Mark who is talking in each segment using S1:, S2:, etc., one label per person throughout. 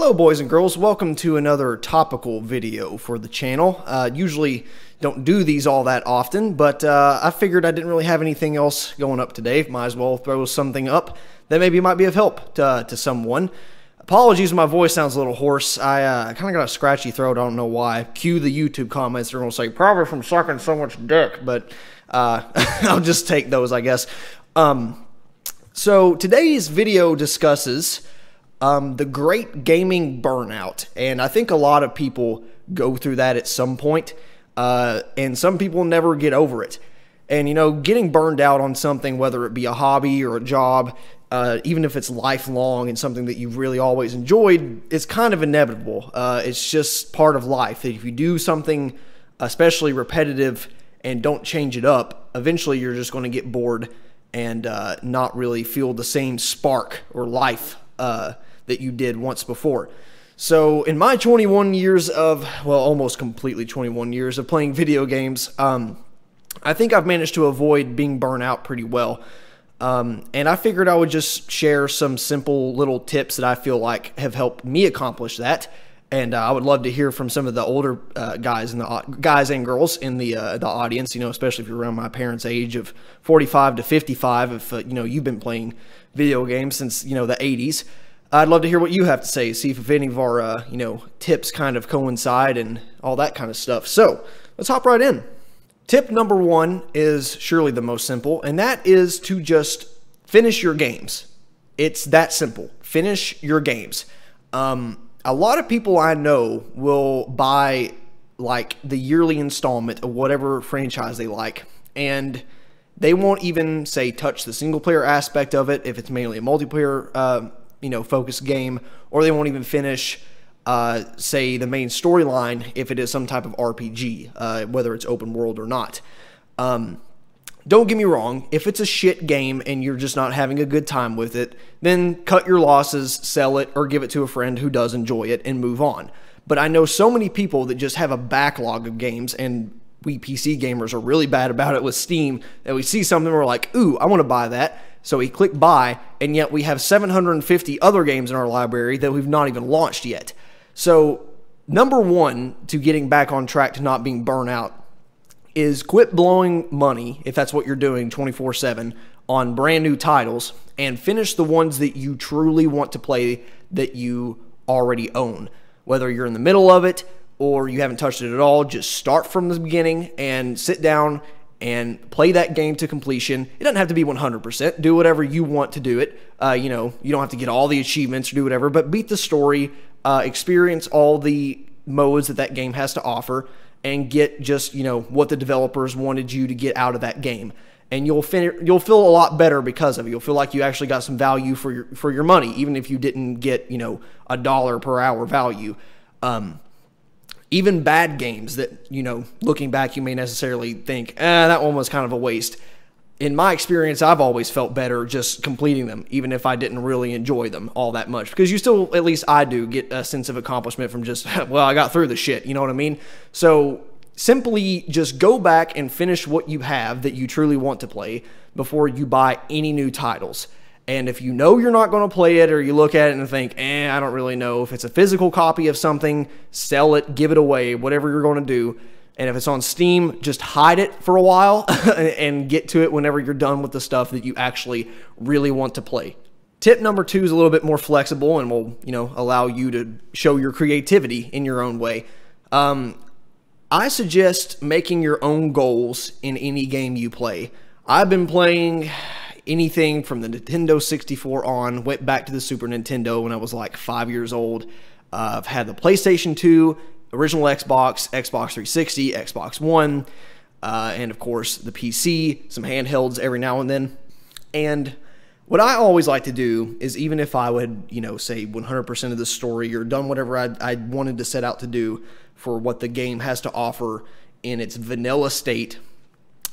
S1: Hello boys and girls, welcome to another topical video for the channel. Uh, usually don't do these all that often, but uh, I figured I didn't really have anything else going up today. Might as well throw something up that maybe might be of help to, to someone. Apologies, my voice sounds a little hoarse. I uh, kind of got a scratchy throat. I don't know why. Cue the YouTube comments. They're going to say, probably from sucking so much dick, but uh, I'll just take those, I guess. Um, so today's video discusses um, the great gaming burnout. And I think a lot of people go through that at some point, uh, and some people never get over it. And, you know, getting burned out on something, whether it be a hobby or a job, uh, even if it's lifelong and something that you've really always enjoyed, it's kind of inevitable. Uh, it's just part of life that if you do something, especially repetitive, and don't change it up, eventually you're just going to get bored and uh, not really feel the same spark or life uh, that you did once before. So, in my 21 years of, well, almost completely 21 years of playing video games, um, I think I've managed to avoid being burnt out pretty well. Um, and I figured I would just share some simple little tips that I feel like have helped me accomplish that. And uh, I would love to hear from some of the older uh, guys and the guys and girls in the uh, the audience. You know, especially if you're around my parents' age of 45 to 55. If uh, you know you've been playing video games since you know the 80s, I'd love to hear what you have to say. See if any of our uh, you know tips kind of coincide and all that kind of stuff. So let's hop right in. Tip number one is surely the most simple, and that is to just finish your games. It's that simple. Finish your games. Um, a lot of people I know will buy like the yearly installment of whatever franchise they like, and they won't even say touch the single player aspect of it if it's mainly a multiplayer, uh, you know, focused game, or they won't even finish uh, say, the main storyline if it is some type of RPG, uh, whether it's open world or not. Um, don't get me wrong, if it's a shit game and you're just not having a good time with it, then cut your losses, sell it, or give it to a friend who does enjoy it and move on. But I know so many people that just have a backlog of games, and we PC gamers are really bad about it with Steam that we see something we're like, ooh, I want to buy that. So we click buy, and yet we have 750 other games in our library that we've not even launched yet. So, number one to getting back on track to not being burnt out is quit blowing money, if that's what you're doing 24 7, on brand new titles and finish the ones that you truly want to play that you already own. Whether you're in the middle of it or you haven't touched it at all, just start from the beginning and sit down and play that game to completion. It doesn't have to be 100%. Do whatever you want to do it. Uh, you know, you don't have to get all the achievements or do whatever, but beat the story, uh, experience all the modes that that game has to offer, and get just you know what the developers wanted you to get out of that game. And you'll fin- you'll feel a lot better because of it. You'll feel like you actually got some value for your for your money, even if you didn't get you know a dollar per hour value. Um, even bad games that you know looking back you may necessarily think eh, that one was kind of a waste. In my experience i've always felt better just completing them even if i didn't really enjoy them all that much because you still at least i do get a sense of accomplishment from just well i got through the shit you know what i mean? So simply just go back and finish what you have that you truly want to play before you buy any new titles and if you know you're not going to play it or you look at it and think, eh, I don't really know. If it's a physical copy of something, sell it, give it away, whatever you're going to do. And if it's on Steam, just hide it for a while and get to it whenever you're done with the stuff that you actually really want to play. Tip number two is a little bit more flexible and will, you know, allow you to show your creativity in your own way. Um, I suggest making your own goals in any game you play. I've been playing anything from the Nintendo 64 on, went back to the Super Nintendo when I was like five years old. Uh, I've had the PlayStation 2, original Xbox, Xbox 360, Xbox One, uh, and of course the PC, some handhelds every now and then. And what I always like to do is even if I would, you know, say 100% of the story or done whatever I, I wanted to set out to do for what the game has to offer in its vanilla state,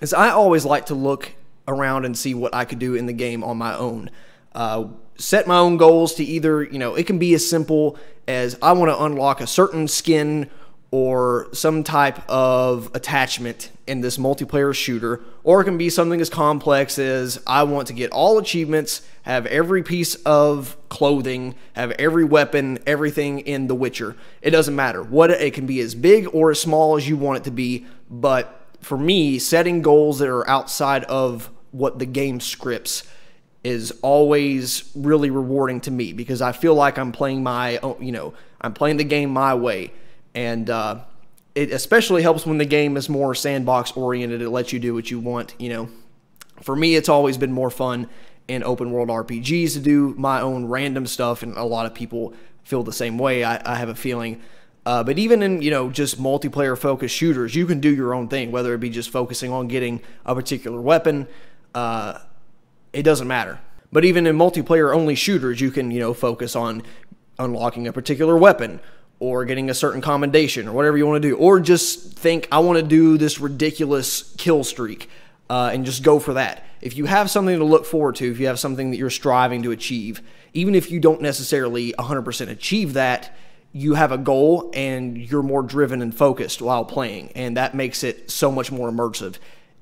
S1: is I always like to look around and see what I could do in the game on my own. Uh, set my own goals to either, you know, it can be as simple as I want to unlock a certain skin or some type of attachment in this multiplayer shooter, or it can be something as complex as I want to get all achievements, have every piece of clothing, have every weapon, everything in The Witcher. It doesn't matter. What it can be as big or as small as you want it to be, but for me, setting goals that are outside of what the game scripts is always really rewarding to me because I feel like I'm playing my, you know, I'm playing the game my way and uh, it especially helps when the game is more sandbox oriented. It lets you do what you want. You know, for me, it's always been more fun in open world RPGs to do my own random stuff, and a lot of people feel the same way. I, I have a feeling. Uh, but even in you know just multiplayer focused shooters, you can do your own thing. Whether it be just focusing on getting a particular weapon, uh, it doesn't matter. But even in multiplayer only shooters, you can you know focus on unlocking a particular weapon or getting a certain commendation or whatever you want to do, or just think, I want to do this ridiculous kill streak uh, and just go for that. If you have something to look forward to, if you have something that you're striving to achieve, even if you don't necessarily 100% achieve that, you have a goal and you're more driven and focused while playing, and that makes it so much more immersive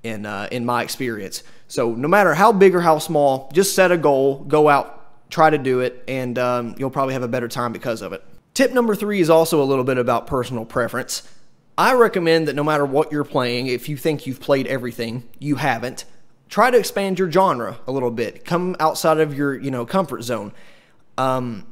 S1: in uh, in my experience. So no matter how big or how small, just set a goal, go out, try to do it, and um, you'll probably have a better time because of it. Tip number three is also a little bit about personal preference. I recommend that no matter what you're playing, if you think you've played everything, you haven't, try to expand your genre a little bit. Come outside of your, you know, comfort zone. Um,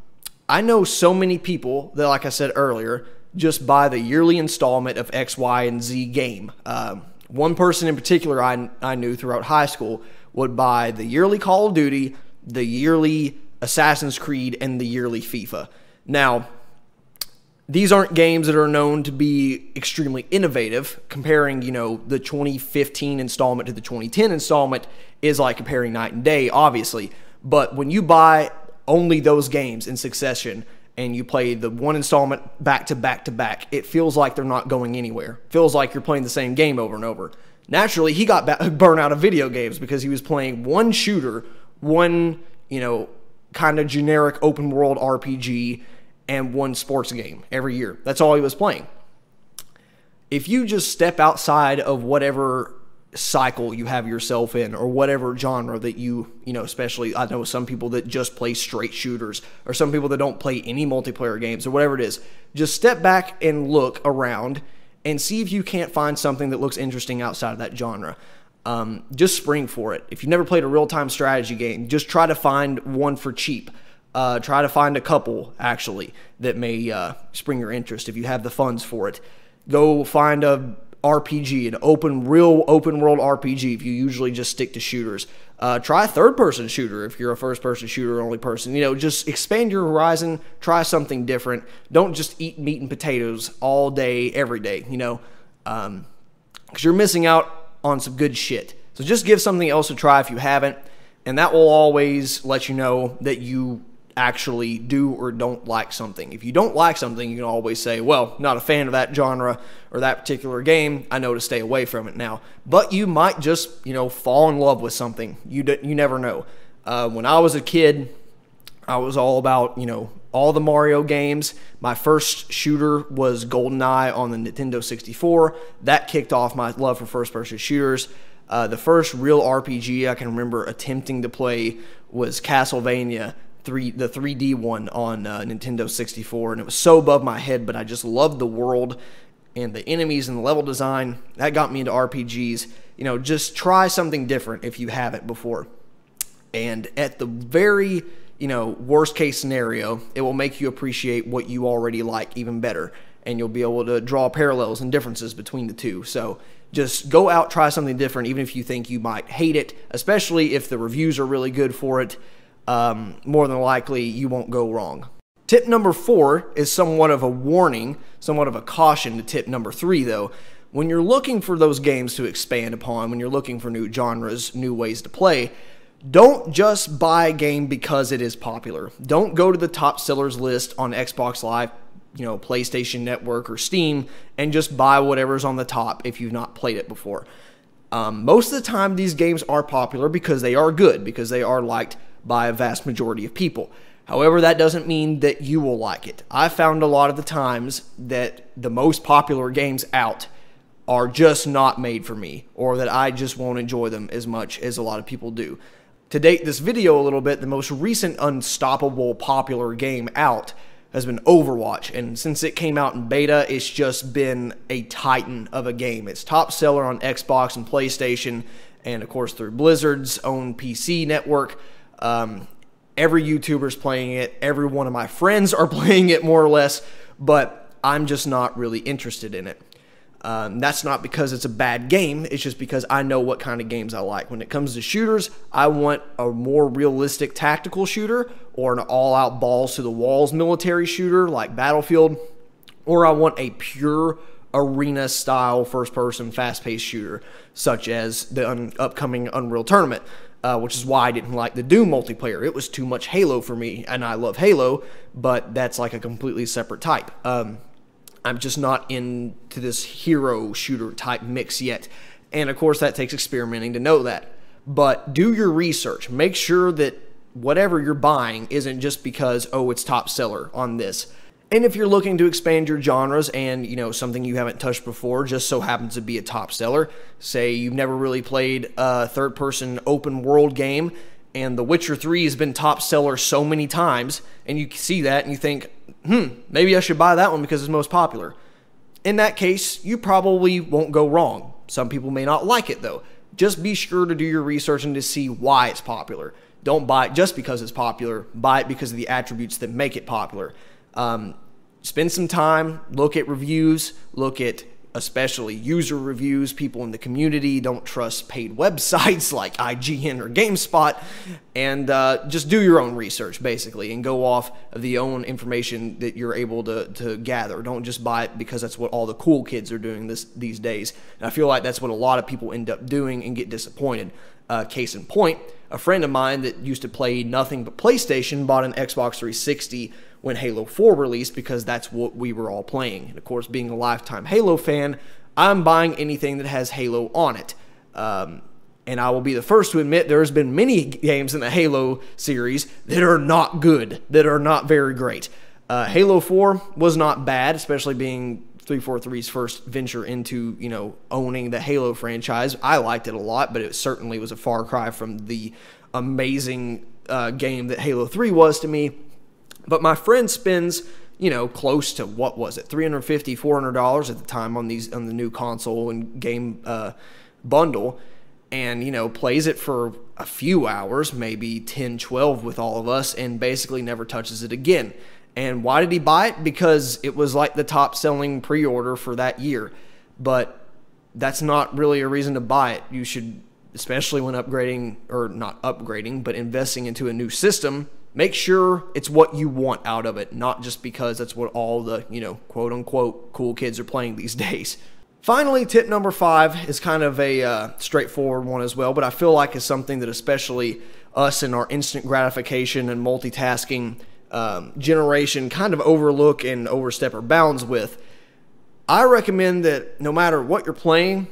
S1: I know so many people that, like I said earlier, just buy the yearly installment of X, Y, and Z game. Um, one person in particular I, I knew throughout high school would buy the yearly Call of Duty, the yearly Assassin's Creed, and the yearly FIFA. Now, these aren't games that are known to be extremely innovative. Comparing, you know, the 2015 installment to the 2010 installment is like comparing night and day, obviously. But when you buy only those games in succession and you play the one installment back to back to back, it feels like they're not going anywhere. Feels like you're playing the same game over and over. Naturally, he got burnt out of video games because he was playing one shooter, one, you know, kind of generic open world RPG and one sports game every year. That's all he was playing. If you just step outside of whatever cycle you have yourself in or whatever genre that you, you know, especially I know some people that just play straight shooters or some people that don't play any multiplayer games or whatever it is. Just step back and look around and see if you can't find something that looks interesting outside of that genre. Um, just spring for it. If you've never played a real time strategy game, just try to find one for cheap. Uh, try to find a couple actually that may uh, spring your interest if you have the funds for it. Go find a RPG, an open, real open world RPG. If you usually just stick to shooters, uh, try a third person shooter if you're a first person shooter only person. You know, just expand your horizon. Try something different. Don't just eat meat and potatoes all day, every day. You know, because um, you're missing out on some good shit. So just give something else a try if you haven't, and that will always let you know that you actually do or don't like something. If you don't like something, you can always say, well, not a fan of that genre or that particular game. I know to stay away from it now. But you might just, you know, fall in love with something. You, you never know. Uh, when I was a kid, I was all about, you know, all the Mario games. My first shooter was GoldenEye on the Nintendo 64. That kicked off my love for first person shooters. Uh, the first real RPG I can remember attempting to play was Castlevania three the 3D one on uh, Nintendo 64, and it was so above my head, but I just loved the world and the enemies and the level design. That got me into RPGs. You know, just try something different if you haven't before. And at the very you know worst case scenario, it will make you appreciate what you already like even better, and you'll be able to draw parallels and differences between the two. So just go out, try something different, even if you think you might hate it, especially if the reviews are really good for it um, more than likely you won't go wrong. Tip number four is somewhat of a warning, somewhat of a caution to tip number three, though. When you're looking for those games to expand upon, when you're looking for new genres, new ways to play, don't just buy a game because it is popular. Don't go to the top sellers list on Xbox Live, you know, PlayStation Network or Steam and just buy whatever's on the top if you've not played it before. Um, most of the time, these games are popular because they are good, because they are liked by a vast majority of people. However, that doesn't mean that you will like it. I found a lot of the times that the most popular games out are just not made for me, or that I just won't enjoy them as much as a lot of people do. To date this video a little bit, the most recent unstoppable popular game out has been Overwatch, and since it came out in beta, it's just been a titan of a game. It's top seller on Xbox and PlayStation, and of course through Blizzard's own PC network. Um, every YouTuber's playing it. Every one of my friends are playing it more or less, but I'm just not really interested in it. Um, that's not because it's a bad game. It's just because I know what kind of games I like. When it comes to shooters, I want a more realistic tactical shooter or an all out balls to the walls military shooter like Battlefield, or I want a pure arena style first person fast paced shooter such as the un- upcoming Unreal Tournament. Uh, which is why I didn't like the Doom multiplayer. It was too much Halo for me, and I love Halo, but that's like a completely separate type. Um, I'm just not into this hero shooter type mix yet. And of course, that takes experimenting to know that. But do your research. Make sure that whatever you're buying isn't just because, oh, it's top seller on this. And if you're looking to expand your genres and, you know, something you haven't touched before just so happens to be a top seller, say you've never really played a third person open world game and The Witcher 3 has been top seller so many times, and you see that and you think, hmm, maybe I should buy that one because it's most popular. In that case, you probably won't go wrong. Some people may not like it though. Just be sure to do your research and to see why it's popular. Don't buy it just because it's popular. Buy it because of the attributes that make it popular. Um, spend some time, look at reviews, look at especially user reviews, people in the community don't trust paid websites like IGN or GameSpot, and uh, just do your own research basically and go off of the own information that you're able to, to gather. Don't just buy it because that's what all the cool kids are doing this these days. And I feel like that's what a lot of people end up doing and get disappointed. Uh, case in point, a friend of mine that used to play nothing but PlayStation bought an Xbox 360 when Halo 4 released because that's what we were all playing. And of course, being a lifetime Halo fan, I'm buying anything that has Halo on it. Um, and I will be the first to admit there has been many games in the Halo series that are not good, that are not very great. Uh, Halo 4 was not bad, especially being 343's first venture into, you know, owning the Halo franchise. I liked it a lot, but it certainly was a far cry from the amazing uh, game that Halo 3 was to me. But my friend spends, you know, close to what was it, 350 $400 at the time on these on the new console and game uh, bundle and you know plays it for a few hours maybe 10 12 with all of us and basically never touches it again. And why did he buy it? Because it was like the top selling pre-order for that year. But that's not really a reason to buy it. You should especially when upgrading or not upgrading but investing into a new system make sure it's what you want out of it, not just because that's what all the, you know, quote unquote cool kids are playing these days. Finally, tip number five is kind of a uh, straightforward one as well, but I feel like it's something that especially us in our instant gratification and multitasking um, generation kind of overlook and overstep our bounds with. I recommend that no matter what you're playing,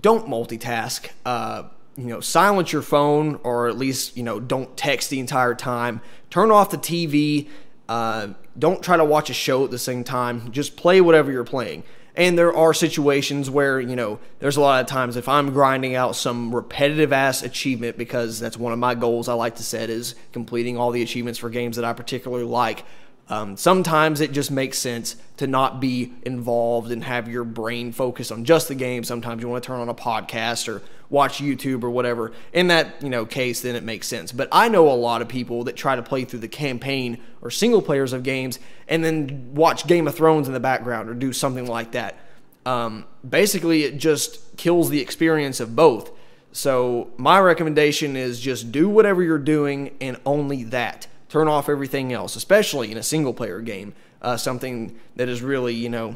S1: don't multitask. Uh, you know, silence your phone or at least, you know, don't text the entire time. Turn off the TV. Uh, don't try to watch a show at the same time. Just play whatever you're playing. And there are situations where, you know, there's a lot of times if I'm grinding out some repetitive ass achievement because that's one of my goals I like to set is completing all the achievements for games that I particularly like. Um, sometimes it just makes sense to not be involved and have your brain focus on just the game. Sometimes you want to turn on a podcast or watch YouTube or whatever. In that you know case, then it makes sense. But I know a lot of people that try to play through the campaign or single players of games and then watch Game of Thrones in the background or do something like that. Um, basically, it just kills the experience of both. So my recommendation is just do whatever you're doing and only that turn off everything else, especially in a single player game. Uh, something that is really, you know,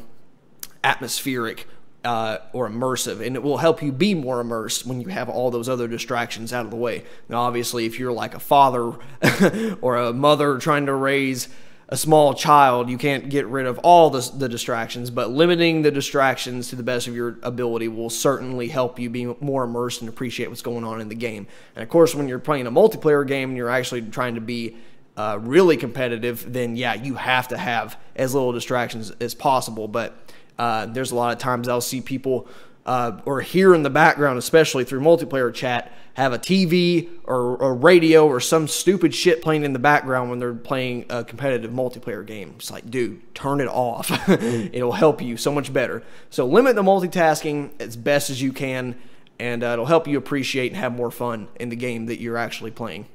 S1: atmospheric uh, or immersive, and it will help you be more immersed when you have all those other distractions out of the way. Now, obviously, if you're like a father or a mother trying to raise a small child, you can't get rid of all the, the distractions, but limiting the distractions to the best of your ability will certainly help you be more immersed and appreciate what's going on in the game. And of course, when you're playing a multiplayer game and you're actually trying to be uh, really competitive, then yeah, you have to have as little distractions as possible. But uh, there's a lot of times I'll see people uh, or hear in the background, especially through multiplayer chat, have a TV or a radio or some stupid shit playing in the background when they're playing a competitive multiplayer game. It's like, dude, turn it off. it'll help you so much better. So limit the multitasking as best as you can, and uh, it'll help you appreciate and have more fun in the game that you're actually playing.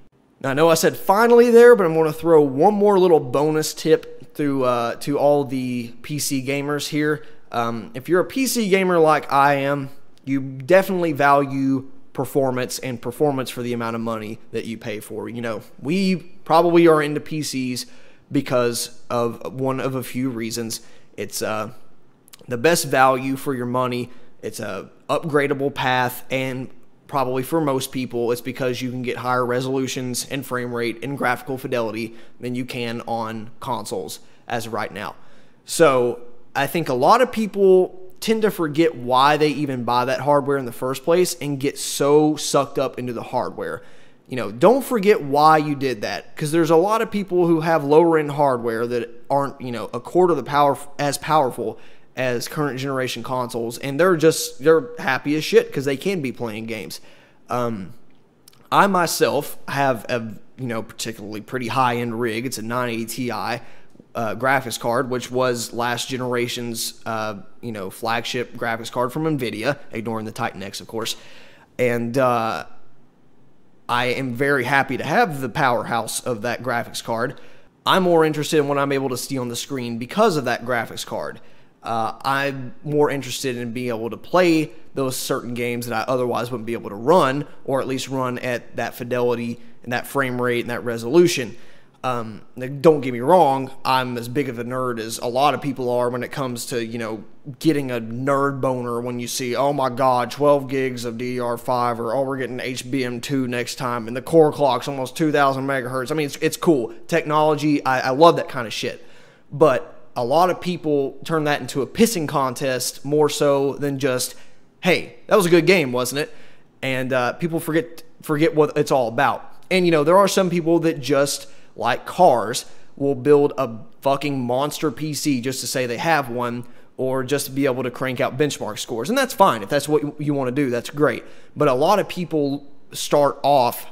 S1: Now, I know I said finally there, but I'm going to throw one more little bonus tip through uh, to all the PC gamers here. Um, if you're a PC gamer like I am, you definitely value performance and performance for the amount of money that you pay for. You know, we probably are into PCs because of one of a few reasons. It's uh, the best value for your money. It's a upgradable path and probably for most people, it's because you can get higher resolutions and frame rate and graphical fidelity than you can on consoles as of right now. So I think a lot of people tend to forget why they even buy that hardware in the first place and get so sucked up into the hardware. You know, don't forget why you did that because there's a lot of people who have lower end hardware that aren't, you know, a quarter of the power as powerful as current generation consoles, and they're just they're happy as shit because they can be playing games. Um, I myself have a you know particularly pretty high end rig. It's a 980 Ti uh, graphics card, which was last generation's uh, you know flagship graphics card from Nvidia, ignoring the Titan X of course, and. Uh, I am very happy to have the powerhouse of that graphics card. I'm more interested in what I'm able to see on the screen because of that graphics card. Uh, I'm more interested in being able to play those certain games that I otherwise wouldn't be able to run, or at least run at that fidelity and that frame rate and that resolution. Um, don't get me wrong, I'm as big of a nerd as a lot of people are when it comes to, you know, getting a nerd boner when you see, oh my god, 12 gigs of DDR5 or oh, we're getting HBM2 next time and the core clock's almost 2000 megahertz. I mean, it's, it's cool. Technology, I, I love that kind of shit. But a lot of people turn that into a pissing contest more so than just, hey, that was a good game, wasn't it? And uh, people forget forget what it's all about. And you know, there are some people that just like cars will build a fucking monster PC just to say they have one or just to be able to crank out benchmark scores. And that's fine. If that's what you want to do, that's great. But a lot of people start off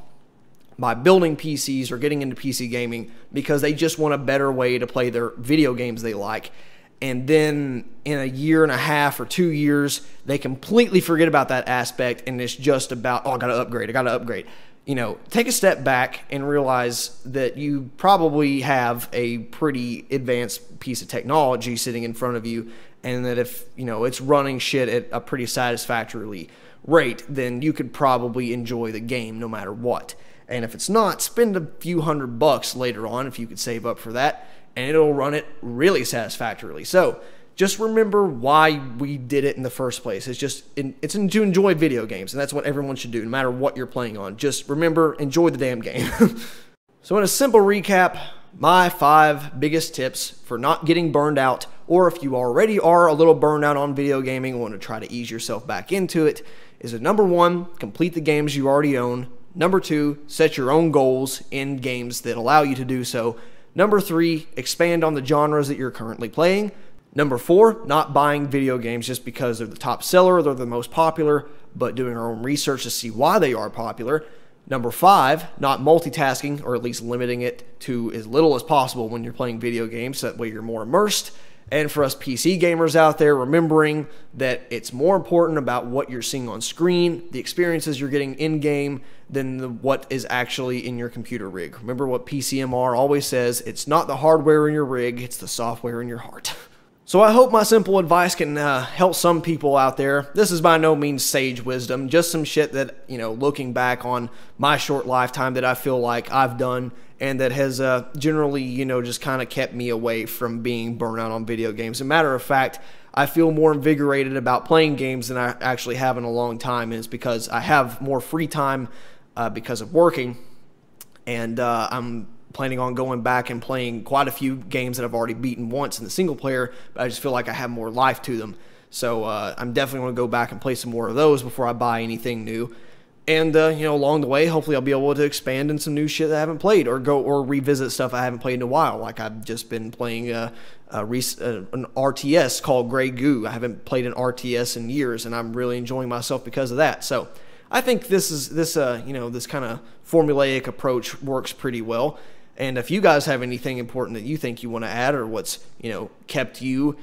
S1: by building PCs or getting into PC gaming because they just want a better way to play their video games they like. And then in a year and a half or two years, they completely forget about that aspect and it's just about, oh, I gotta upgrade, I gotta upgrade. You know, take a step back and realize that you probably have a pretty advanced piece of technology sitting in front of you, and that if, you know, it's running shit at a pretty satisfactorily rate, then you could probably enjoy the game no matter what. And if it's not, spend a few hundred bucks later on if you could save up for that, and it'll run it really satisfactorily. So just remember why we did it in the first place. It's just it's to enjoy video games, and that's what everyone should do, no matter what you're playing on. Just remember, enjoy the damn game. so in a simple recap, my five biggest tips for not getting burned out, or if you already are a little burned out on video gaming and want to try to ease yourself back into it, is that number one, complete the games you already own. Number two, set your own goals in games that allow you to do so. Number three, expand on the genres that you're currently playing. Number four, not buying video games just because they're the top seller, they're the most popular, but doing our own research to see why they are popular. Number five, not multitasking, or at least limiting it to as little as possible when you're playing video games, so that way you're more immersed. And for us PC gamers out there, remembering that it's more important about what you're seeing on screen, the experiences you're getting in game, than the, what is actually in your computer rig. Remember what PCMR always says it's not the hardware in your rig, it's the software in your heart. So I hope my simple advice can uh, help some people out there. This is by no means sage wisdom, just some shit that, you know, looking back on my short lifetime that I feel like I've done and that has uh, generally, you know, just kind of kept me away from being burnt out on video games. As a matter of fact, I feel more invigorated about playing games than I actually have in a long time, it's because I have more free time uh, because of working, and uh, I'm planning on going back and playing quite a few games that I've already beaten once in the single player, but I just feel like I have more life to them. So uh, I'm definitely going to go back and play some more of those before I buy anything new. And uh, you know, along the way, hopefully, I'll be able to expand in some new shit that I haven't played, or go or revisit stuff I haven't played in a while. Like I've just been playing uh, a, an RTS called Grey Goo. I haven't played an RTS in years, and I'm really enjoying myself because of that. So I think this is this uh, you know this kind of formulaic approach works pretty well. And if you guys have anything important that you think you want to add, or what's you know kept you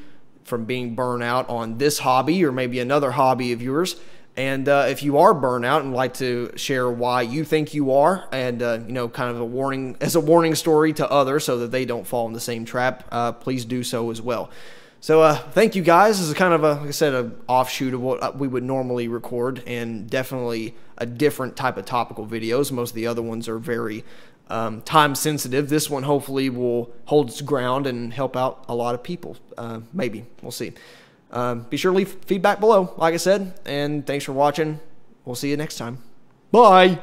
S1: from being burnt out on this hobby, or maybe another hobby of yours. And uh, if you are burnout and like to share why you think you are, and uh, you know, kind of a warning as a warning story to others, so that they don't fall in the same trap, uh, please do so as well. So uh, thank you guys. This is kind of a, like I said, an offshoot of what uh, we would normally record, and definitely a different type of topical videos. Most of the other ones are very um, time sensitive. This one hopefully will hold its ground and help out a lot of people. Uh, maybe we'll see. Um, be sure to leave feedback below, like I said, and thanks for watching. We'll see you next time. Bye.